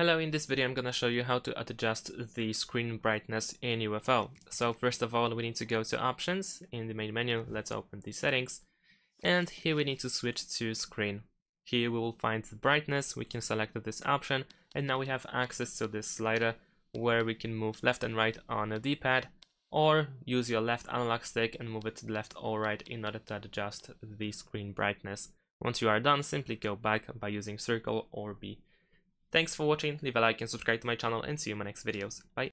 Hello, in this video I'm gonna show you how to adjust the screen brightness in UFL. So first of all we need to go to options in the main menu, let's open the settings and here we need to switch to screen. Here we will find the brightness, we can select this option and now we have access to this slider where we can move left and right on a D-pad or use your left analog stick and move it to the left or right in order to adjust the screen brightness. Once you are done, simply go back by using circle or B. Thanks for watching, leave a like and subscribe to my channel and see you in my next videos. Bye!